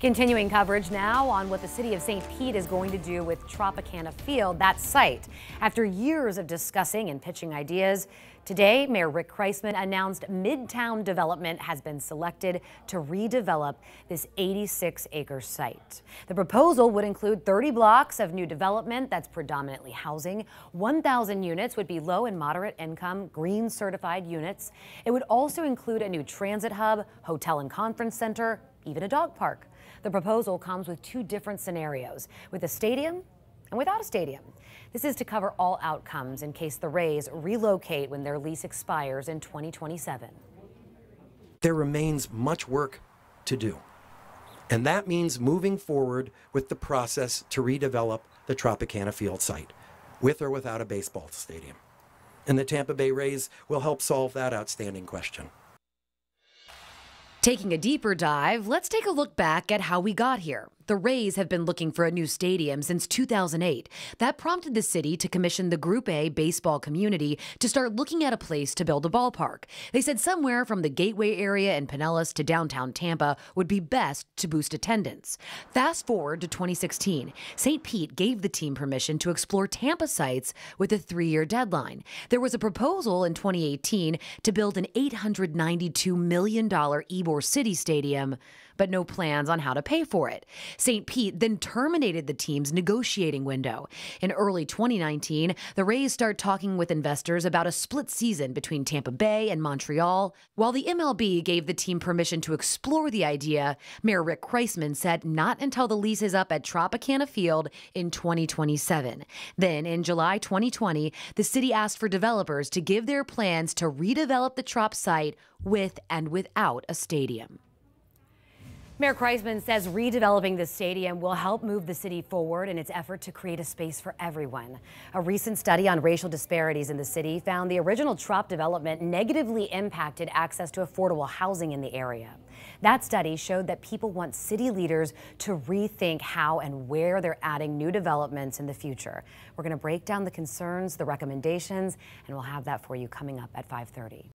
Continuing coverage now on what the city of St. Pete is going to do with Tropicana Field, that site. After years of discussing and pitching ideas, today Mayor Rick Kriseman announced Midtown Development has been selected to redevelop this 86-acre site. The proposal would include 30 blocks of new development that's predominantly housing. 1,000 units would be low and moderate income, green certified units. It would also include a new transit hub, hotel and conference center, even a dog park. The proposal comes with two different scenarios, with a stadium and without a stadium. This is to cover all outcomes in case the Rays relocate when their lease expires in 2027. There remains much work to do. And that means moving forward with the process to redevelop the Tropicana Field site, with or without a baseball stadium. And the Tampa Bay Rays will help solve that outstanding question. Taking a deeper dive, let's take a look back at how we got here. The Rays have been looking for a new stadium since 2008. That prompted the city to commission the Group A baseball community to start looking at a place to build a ballpark. They said somewhere from the Gateway area in Pinellas to downtown Tampa would be best to boost attendance. Fast forward to 2016, St. Pete gave the team permission to explore Tampa sites with a three year deadline. There was a proposal in 2018 to build an $892 million Ybor City Stadium, but no plans on how to pay for it. St. Pete then terminated the team's negotiating window. In early 2019, the Rays start talking with investors about a split season between Tampa Bay and Montreal. While the MLB gave the team permission to explore the idea, Mayor Rick Kriseman said not until the lease is up at Tropicana Field in 2027. Then, in July 2020, the city asked for developers to give their plans to redevelop the Trop site with and without a stadium. Mayor Kriseman says redeveloping the stadium will help move the city forward in its effort to create a space for everyone. A recent study on racial disparities in the city found the original Trop development negatively impacted access to affordable housing in the area. That study showed that people want city leaders to rethink how and where they're adding new developments in the future. We're going to break down the concerns, the recommendations, and we'll have that for you coming up at 530.